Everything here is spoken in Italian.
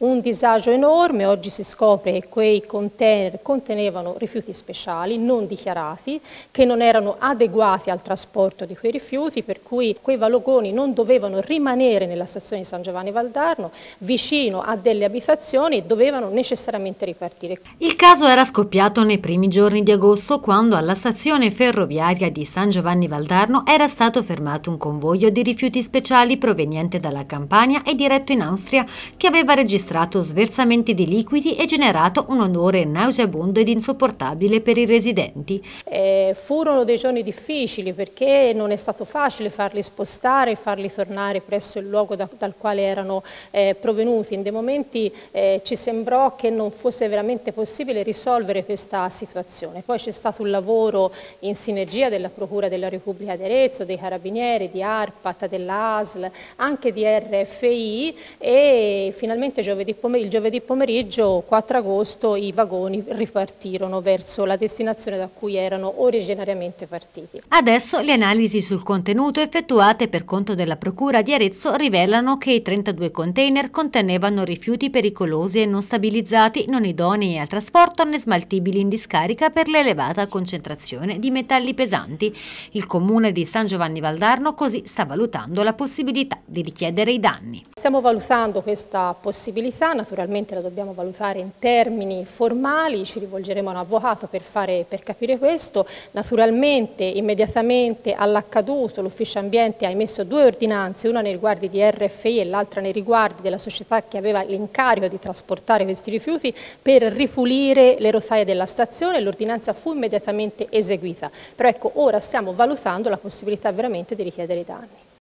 Un disagio enorme, oggi si scopre che quei container contenevano rifiuti speciali non dichiarati, che non erano adeguati al trasporto di quei rifiuti, per cui quei valogoni non dovevano rimanere nella stazione di San Giovanni Valdarno, vicino a delle abitazioni e dovevano necessariamente ripartire. Il caso era scoppiato nei primi giorni di agosto quando alla stazione ferroviaria di San Giovanni Valdarno era stato fermato un convoglio di rifiuti speciali proveniente dalla Campania e diretto in Austria che aveva registrato registrato sversamenti di liquidi e generato un odore nauseabondo ed insopportabile per i residenti. Eh, furono dei giorni difficili perché non è stato facile farli spostare e farli tornare presso il luogo da, dal quale erano eh, provenuti. In dei momenti eh, ci sembrò che non fosse veramente possibile risolvere questa situazione. Poi c'è stato un lavoro in sinergia della Procura della Repubblica di Arezzo, dei Carabinieri, di ARPAT, dell'ASL, anche di RFI e finalmente giovedì giovedì il giovedì pomeriggio 4 agosto i vagoni ripartirono verso la destinazione da cui erano originariamente partiti. Adesso le analisi sul contenuto effettuate per conto della Procura di Arezzo rivelano che i 32 container contenevano rifiuti pericolosi e non stabilizzati, non idonei al trasporto né smaltibili in discarica per l'elevata concentrazione di metalli pesanti. Il comune di San Giovanni Valdarno così sta valutando la possibilità di richiedere i danni. Stiamo valutando questa possibilità responsabilità, naturalmente la dobbiamo valutare in termini formali, ci rivolgeremo a un avvocato per, fare, per capire questo, naturalmente immediatamente all'accaduto l'ufficio ambiente ha emesso due ordinanze, una nei riguardi di RFI e l'altra nei riguardi della società che aveva l'incarico di trasportare questi rifiuti per ripulire le rotaie della stazione, l'ordinanza fu immediatamente eseguita, però ecco ora stiamo valutando la possibilità veramente di richiedere i danni.